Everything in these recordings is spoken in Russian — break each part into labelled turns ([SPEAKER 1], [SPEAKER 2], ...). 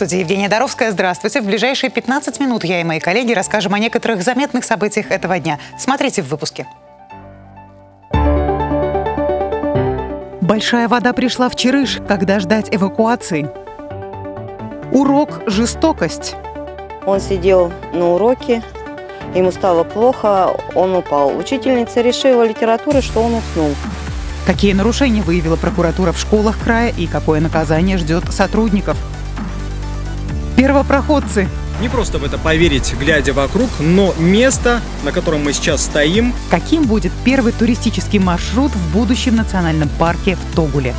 [SPEAKER 1] студии Евгения Доровская. Здравствуйте. В ближайшие 15 минут я и мои коллеги расскажем о некоторых заметных событиях этого дня. Смотрите в выпуске. Большая вода пришла в Черыш. Когда ждать эвакуации? Урок «Жестокость».
[SPEAKER 2] Он сидел на уроке, ему стало плохо, он упал. Учительница решила литературы, что он уснул.
[SPEAKER 1] Какие нарушения выявила прокуратура в школах края и какое наказание ждет сотрудников? Первопроходцы.
[SPEAKER 3] Не просто в это поверить, глядя вокруг, но место, на котором мы сейчас стоим.
[SPEAKER 1] Каким будет первый туристический маршрут в будущем национальном парке в Тогуле?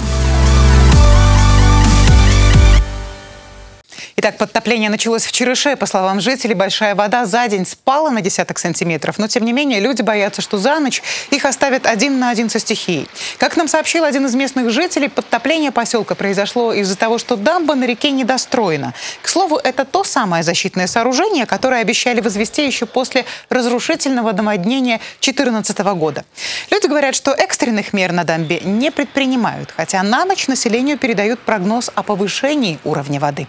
[SPEAKER 1] Итак, подтопление началось в Черыше. По словам жителей, большая вода за день спала на десяток сантиметров. Но, тем не менее, люди боятся, что за ночь их оставят один на один со стихией. Как нам сообщил один из местных жителей, подтопление поселка произошло из-за того, что дамба на реке недостроена. К слову, это то самое защитное сооружение, которое обещали возвести еще после разрушительного домоднения 2014 года. Люди говорят, что экстренных мер на дамбе не предпринимают, хотя на ночь населению передают прогноз о повышении уровня воды.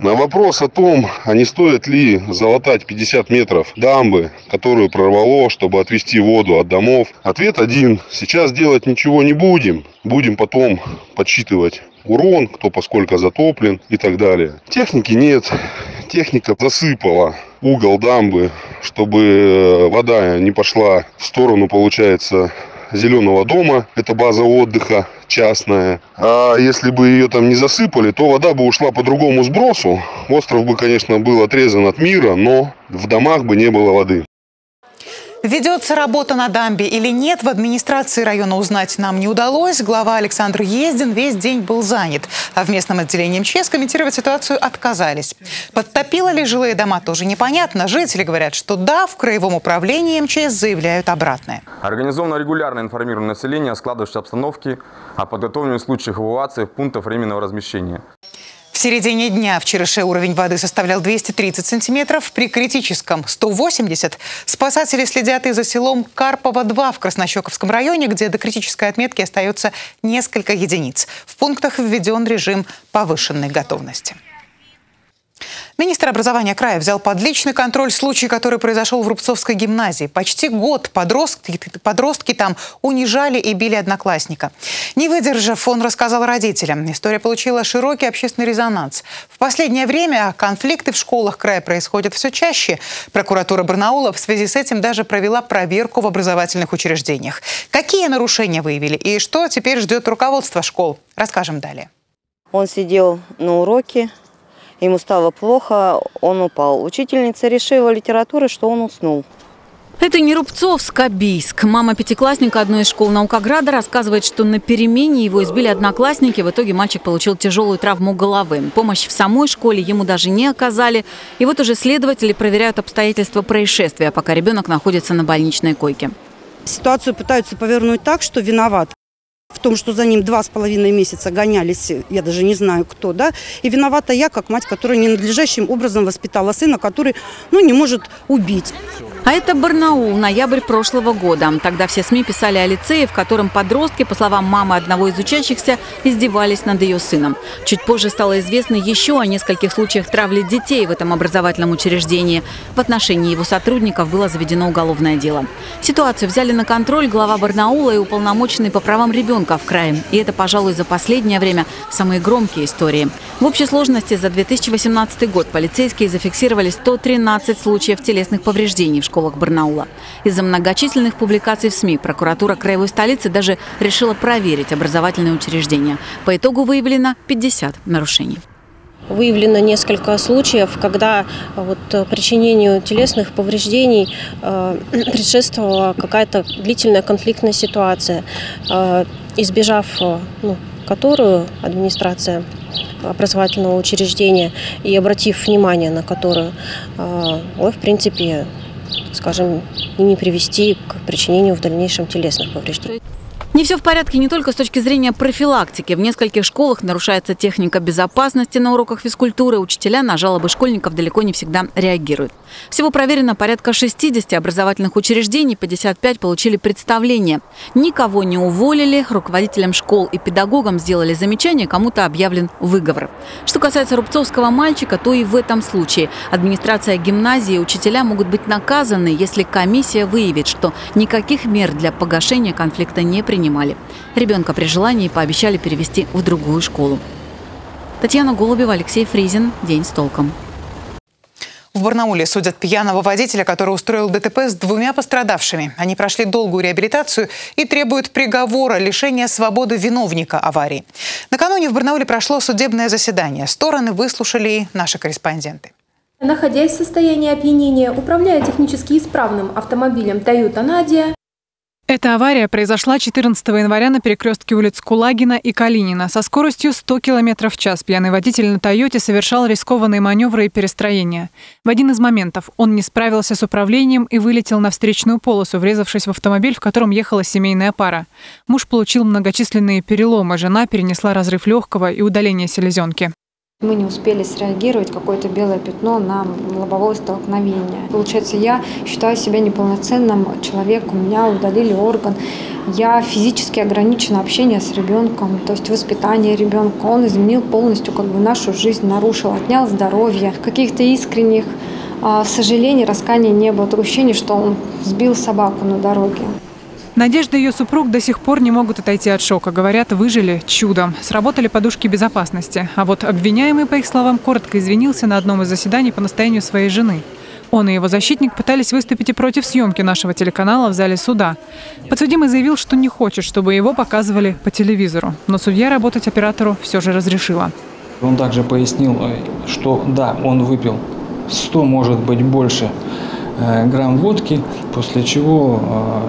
[SPEAKER 4] На вопрос о том, а не стоит ли залатать 50 метров дамбы, которую прорвало, чтобы отвести воду от домов, ответ один. Сейчас делать ничего не будем. Будем потом подсчитывать урон, кто поскольку затоплен и так далее. Техники нет. Техника засыпала угол дамбы, чтобы э, вода не пошла в сторону, получается, Зеленого дома. Это база отдыха частная. А если бы ее там не засыпали, то вода бы ушла по другому сбросу. Остров бы, конечно, был отрезан от мира, но в домах бы не было воды.
[SPEAKER 1] Ведется работа на дамбе или нет, в администрации района узнать нам не удалось. Глава Александр Ездин весь день был занят, а в местном отделении МЧС комментировать ситуацию отказались. Подтопило ли жилые дома, тоже непонятно. Жители говорят, что да, в краевом управлении МЧС заявляют обратное.
[SPEAKER 5] Организовано регулярно информирование населения о складывающейся обстановке, о подготовлении случаев эвакуации в пунктах временного размещения.
[SPEAKER 1] В середине дня в Череше уровень воды составлял 230 сантиметров, при критическом – 180. Спасатели следят и за селом Карпово-2 в Краснощековском районе, где до критической отметки остается несколько единиц. В пунктах введен режим повышенной готовности. Министр образования края взял под личный контроль случай, который произошел в Рубцовской гимназии. Почти год подростки, подростки там унижали и били одноклассника. Не выдержав, он рассказал родителям. История получила широкий общественный резонанс. В последнее время конфликты в школах края происходят все чаще. Прокуратура Барнаула в связи с этим даже провела проверку в образовательных учреждениях. Какие нарушения выявили и что теперь ждет руководство школ, расскажем далее.
[SPEAKER 2] Он сидел на уроке, ему стало плохо, он упал. Учительница решила литературы, что он уснул.
[SPEAKER 6] Это не Рубцовск, а Бийск. Мама пятиклассника одной из школ Наукограда рассказывает, что на перемене его избили одноклассники. В итоге мальчик получил тяжелую травму головы. Помощь в самой школе ему даже не оказали. И вот уже следователи проверяют обстоятельства происшествия, пока ребенок находится на больничной койке.
[SPEAKER 7] Ситуацию пытаются повернуть так, что виноват в том, что за ним два с половиной месяца гонялись, я даже не знаю кто, да, и виновата я, как мать, которая ненадлежащим образом воспитала сына, который, ну, не может убить.
[SPEAKER 6] А это Барнаул, ноябрь прошлого года. Тогда все СМИ писали о лицее, в котором подростки, по словам мамы одного из учащихся, издевались над ее сыном. Чуть позже стало известно еще о нескольких случаях травли детей в этом образовательном учреждении. В отношении его сотрудников было заведено уголовное дело. Ситуацию взяли на контроль глава Барнаула и уполномоченный по правам ребенка в крае. И это, пожалуй, за последнее время самые громкие истории. В общей сложности за 2018 год полицейские зафиксировали 113 случаев телесных повреждений в школе школах Барнаула. Из-за многочисленных публикаций в СМИ прокуратура краевой столицы даже решила проверить образовательные учреждения. По итогу выявлено 50 нарушений.
[SPEAKER 8] Выявлено несколько случаев, когда вот причинению телесных повреждений э, предшествовала какая-то длительная конфликтная ситуация, э, избежав э, ну, которую администрация образовательного учреждения и обратив внимание на которую, э, в принципе, скажем, и не привести к причинению в дальнейшем телесных повреждений.
[SPEAKER 6] Не все в порядке не только с точки зрения профилактики. В нескольких школах нарушается техника безопасности на уроках физкультуры. Учителя на жалобы школьников далеко не всегда реагируют. Всего проверено порядка 60 образовательных учреждений, 55 получили представление. Никого не уволили, руководителям школ и педагогам сделали замечание, кому-то объявлен выговор. Что касается рубцовского мальчика, то и в этом случае администрация гимназии и учителя могут быть наказаны, если комиссия выявит, что никаких мер для погашения конфликта не принимается принимали. Ребенка при желании пообещали перевести в другую школу. Татьяна Голубева, Алексей Фризин. День с толком.
[SPEAKER 1] В Барнауле судят пьяного водителя, который устроил ДТП с двумя пострадавшими. Они прошли долгую реабилитацию и требуют приговора лишения свободы виновника аварии. Накануне в Барнауле прошло судебное заседание. Стороны выслушали наши корреспонденты.
[SPEAKER 9] Находясь в состоянии опьянения, управляя технически исправным автомобилем Toyota Nadia,
[SPEAKER 10] эта авария произошла 14 января на перекрестке улиц Кулагина и Калинина. Со скоростью 100 км в час пьяный водитель на «Тойоте» совершал рискованные маневры и перестроения. В один из моментов он не справился с управлением и вылетел на встречную полосу, врезавшись в автомобиль, в котором ехала семейная пара. Муж получил многочисленные переломы, жена перенесла разрыв легкого и удаление селезенки.
[SPEAKER 11] Мы не успели среагировать, какое-то белое пятно на лобовое столкновение. Получается, я считаю себя неполноценным человеком, у меня удалили орган. Я физически ограничена общение с ребенком, то есть воспитание ребенка. Он изменил полностью как бы нашу жизнь, нарушил, отнял здоровье. Каких-то искренних а, сожалений, расканий не было. Такое ощущение, что он сбил собаку на дороге.
[SPEAKER 10] Надежда и ее супруг до сих пор не могут отойти от шока. Говорят, выжили чудом. Сработали подушки безопасности. А вот обвиняемый, по их словам, коротко извинился на одном из заседаний по настоянию своей жены. Он и его защитник пытались выступить и против съемки нашего телеканала в зале суда. Подсудимый заявил, что не хочет, чтобы его показывали по телевизору. Но судья работать оператору все же разрешила.
[SPEAKER 12] Он также пояснил, э, что да, он выпил 100, может быть, больше грамм водки, после чего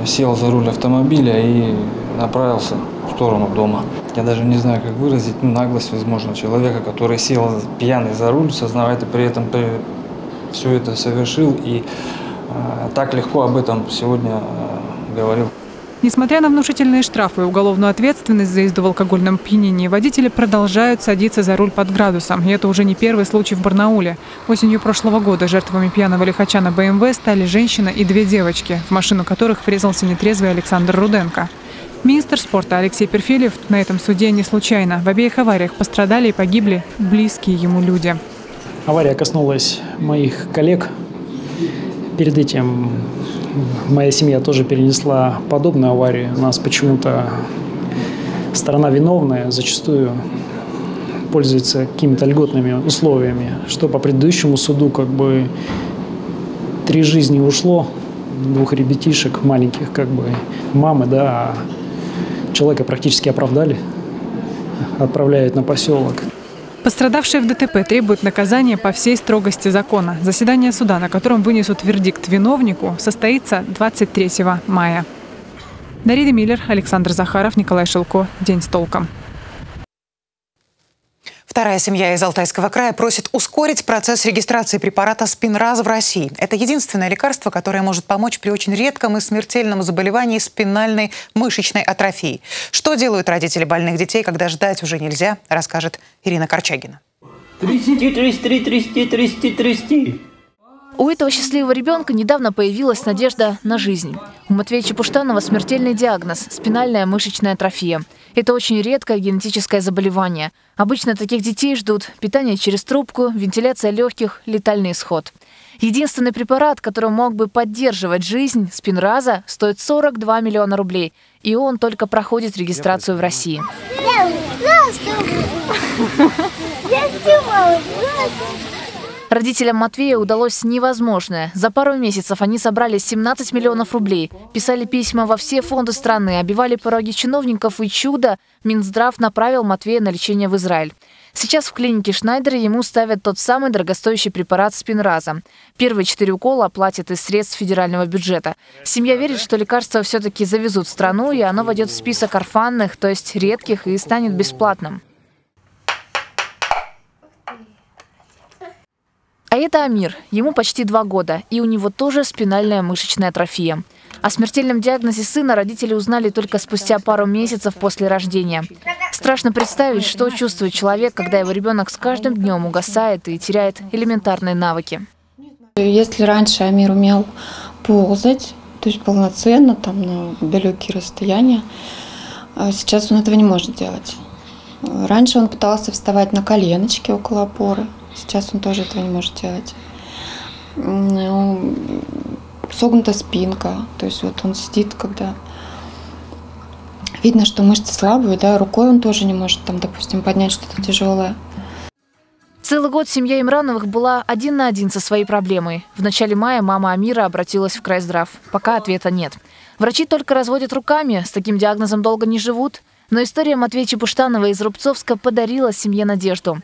[SPEAKER 12] э, сел за руль автомобиля и направился в сторону дома. Я даже не знаю, как выразить ну, наглость, возможно, человека, который сел пьяный за руль, сознавая и при этом при... все это совершил и э, так легко об этом сегодня э, говорил.
[SPEAKER 10] Несмотря на внушительные штрафы и уголовную ответственность за езду в алкогольном пьянении, водители продолжают садиться за руль под градусом. И это уже не первый случай в Барнауле. Осенью прошлого года жертвами пьяного лихача на БМВ стали женщина и две девочки, в машину которых врезался нетрезвый Александр Руденко. Министр спорта Алексей Перфильев на этом суде не случайно. В обеих авариях пострадали и погибли близкие ему люди.
[SPEAKER 13] Авария коснулась моих коллег. Перед этим моя семья тоже перенесла подобную аварию. У нас почему-то сторона виновная зачастую пользуется какими-то льготными условиями, что по предыдущему суду как бы три жизни ушло, двух ребятишек маленьких, как бы мамы, да, а человека практически оправдали, отправляют на поселок.
[SPEAKER 10] Пострадавшие в ДТП требуют наказания по всей строгости закона. Заседание суда, на котором вынесут вердикт виновнику, состоится 23 мая. Дарида Миллер, Александр Захаров, Николай Шелко. День с толком.
[SPEAKER 1] Вторая семья из Алтайского края просит ускорить процесс регистрации препарата «Спинраз» в России. Это единственное лекарство, которое может помочь при очень редком и смертельном заболевании спинальной мышечной атрофии. Что делают родители больных детей, когда ждать уже нельзя, расскажет Ирина Корчагина.
[SPEAKER 14] Трясти, трясти, трясти, трясти, трясти.
[SPEAKER 15] У этого счастливого ребенка недавно появилась надежда на жизнь. У Матвея Чепуштанова смертельный диагноз – спинальная мышечная атрофия. Это очень редкое генетическое заболевание. Обычно таких детей ждут питание через трубку, вентиляция легких, летальный исход. Единственный препарат, который мог бы поддерживать жизнь спинраза, стоит 42 миллиона рублей. И он только проходит регистрацию в России. Я Родителям Матвея удалось невозможное. За пару месяцев они собрали 17 миллионов рублей, писали письма во все фонды страны, обивали пороги чиновников и чудо Минздрав направил Матвея на лечение в Израиль. Сейчас в клинике Шнайдера ему ставят тот самый дорогостоящий препарат спинраза. Первые четыре укола оплатят из средств федерального бюджета. Семья верит, что лекарство все-таки завезут в страну, и оно войдет в список орфанных, то есть редких, и станет бесплатным. А это Амир. Ему почти два года, и у него тоже спинальная мышечная атрофия. О смертельном диагнозе сына родители узнали только спустя пару месяцев после рождения. Страшно представить, что чувствует человек, когда его ребенок с каждым днем угасает и теряет элементарные навыки.
[SPEAKER 16] Если раньше Амир умел ползать, то есть полноценно, там на далекие расстояния, а сейчас он этого не может делать. Раньше он пытался вставать на коленочки около опоры, сейчас он тоже этого не может делать. Согнута спинка, то есть вот он сидит, когда видно, что мышцы слабые, да, рукой он тоже не может, там, допустим, поднять что-то тяжелое.
[SPEAKER 15] Целый год семья Имрановых была один на один со своей проблемой. В начале мая мама Амира обратилась в крайздрав. Пока ответа нет. Врачи только разводят руками, с таким диагнозом долго не живут. Но история Матвея Чепуштанова из Рубцовска подарила семье надежду.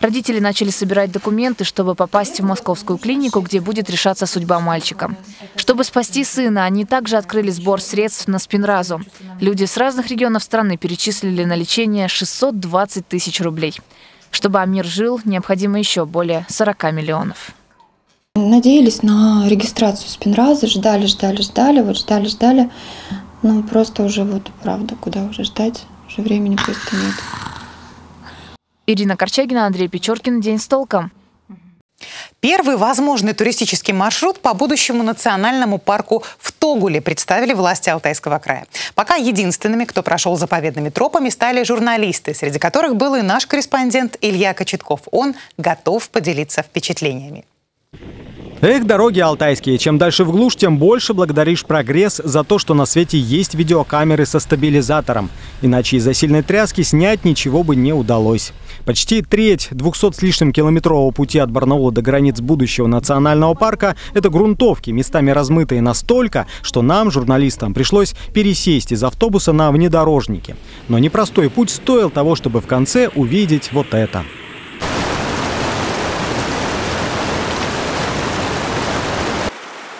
[SPEAKER 15] Родители начали собирать документы, чтобы попасть в московскую клинику, где будет решаться судьба мальчика. Чтобы спасти сына, они также открыли сбор средств на спинразу. Люди с разных регионов страны перечислили на лечение 620 тысяч рублей. Чтобы Амир жил, необходимо еще более 40 миллионов.
[SPEAKER 16] Надеялись на регистрацию спинраза, ждали, ждали, ждали, вот ждали, ждали. Ну, просто уже вот, правда, куда уже ждать, уже времени просто нет.
[SPEAKER 15] Ирина Корчагина, Андрей Печоркин. День с толком.
[SPEAKER 1] Первый возможный туристический маршрут по будущему национальному парку в Тогуле представили власти Алтайского края. Пока единственными, кто прошел заповедными тропами, стали журналисты, среди которых был и наш корреспондент Илья Кочетков. Он готов поделиться впечатлениями.
[SPEAKER 3] Эх, дороги алтайские. Чем дальше в глушь, тем больше благодаришь прогресс за то, что на свете есть видеокамеры со стабилизатором. Иначе из-за сильной тряски снять ничего бы не удалось. Почти треть 200 с лишним километрового пути от Барнаула до границ будущего национального парка – это грунтовки, местами размытые настолько, что нам, журналистам, пришлось пересесть из автобуса на внедорожники. Но непростой путь стоил того, чтобы в конце увидеть вот это.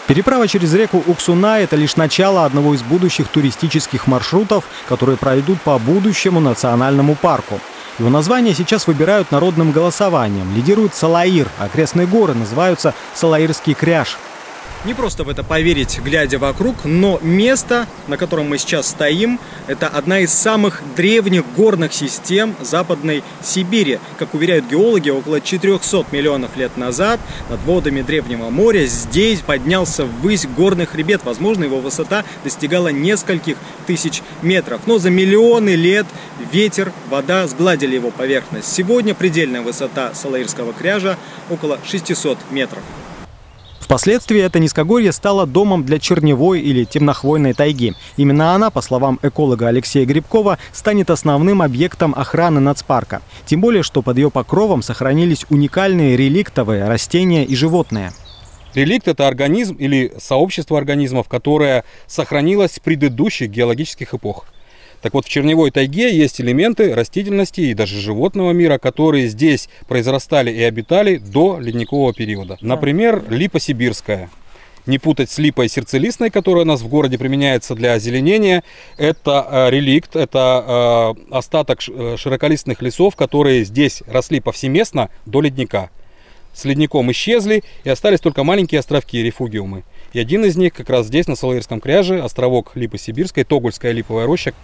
[SPEAKER 3] Переправа через реку Уксуна – это лишь начало одного из будущих туристических маршрутов, которые пройдут по будущему национальному парку. Его название сейчас выбирают народным голосованием. Лидирует Салаир, окрестные горы называются Салаирский кряж. Не просто в это поверить, глядя вокруг, но место, на котором мы сейчас стоим, это одна из самых древних горных систем Западной Сибири. Как уверяют геологи, около 400 миллионов лет назад над водами Древнего моря здесь поднялся ввысь горный хребет. Возможно, его высота достигала нескольких тысяч метров. Но за миллионы лет ветер, вода сгладили его поверхность. Сегодня предельная высота Салаирского кряжа около 600 метров. Впоследствии это низкогорье стало домом для черневой или темнохвойной тайги. Именно она, по словам эколога Алексея Грибкова, станет основным объектом охраны нацпарка. Тем более, что под ее покровом сохранились уникальные реликтовые растения и животные.
[SPEAKER 17] Реликт – это организм или сообщество организмов, которое сохранилось с предыдущих геологических эпох. Так вот, в черневой тайге есть элементы растительности и даже животного мира, которые здесь произрастали и обитали до ледникового периода. Например, липа сибирская. Не путать с липой сердцелистной, которая у нас в городе применяется для озеленения. Это э, реликт, это э, остаток э, широколистных лесов, которые здесь росли повсеместно до ледника. С ледником исчезли и остались только маленькие островки рефугиумы. И один из них как раз здесь, на Салаирском кряже, островок Липы Сибирской, Тогульская липовая роща.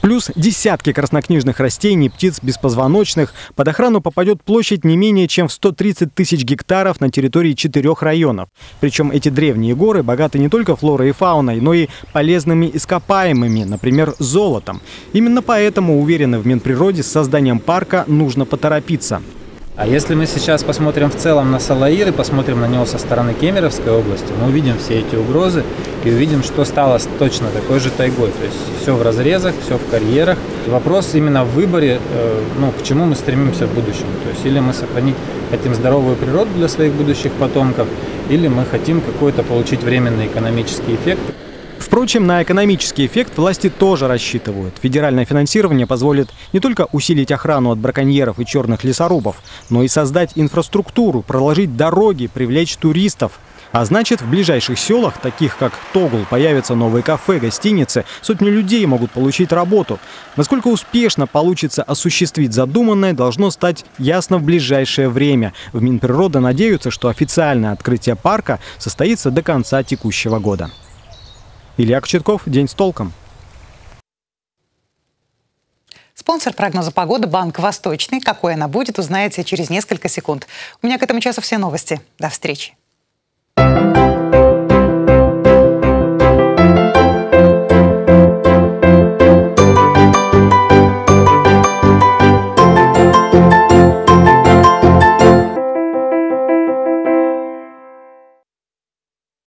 [SPEAKER 3] Плюс десятки краснокнижных растений, птиц беспозвоночных. Под охрану попадет площадь не менее чем в 130 тысяч гектаров на территории четырех районов. Причем эти древние горы богаты не только флорой и фауной, но и полезными ископаемыми, например, золотом. Именно поэтому, уверены в Минприроде, с созданием парка нужно поторопиться.
[SPEAKER 18] А если мы сейчас посмотрим в целом на Салаир и посмотрим на него со стороны Кемеровской области, мы увидим все эти угрозы и увидим, что стало точно такой же тайгой. То есть все в разрезах, все в карьерах. Вопрос именно в выборе, э, ну, к чему мы стремимся в будущем. То есть или мы сохранить хотим здоровую природу для своих будущих потомков, или мы хотим какой-то получить временный экономический эффект.
[SPEAKER 3] Впрочем, на экономический эффект власти тоже рассчитывают. Федеральное финансирование позволит не только усилить охрану от браконьеров и черных лесорубов, но и создать инфраструктуру, проложить дороги, привлечь туристов. А значит, в ближайших селах, таких как Тогул, появятся новые кафе, гостиницы, сотни людей могут получить работу. Насколько успешно получится осуществить задуманное, должно стать ясно в ближайшее время. В Минприрода надеются, что официальное открытие парка состоится до конца текущего года. Илья Кочетков, «День с толком».
[SPEAKER 1] Спонсор прогноза погоды – Банк Восточный. Какой она будет, узнаете через несколько секунд. У меня к этому часу все новости. До встречи.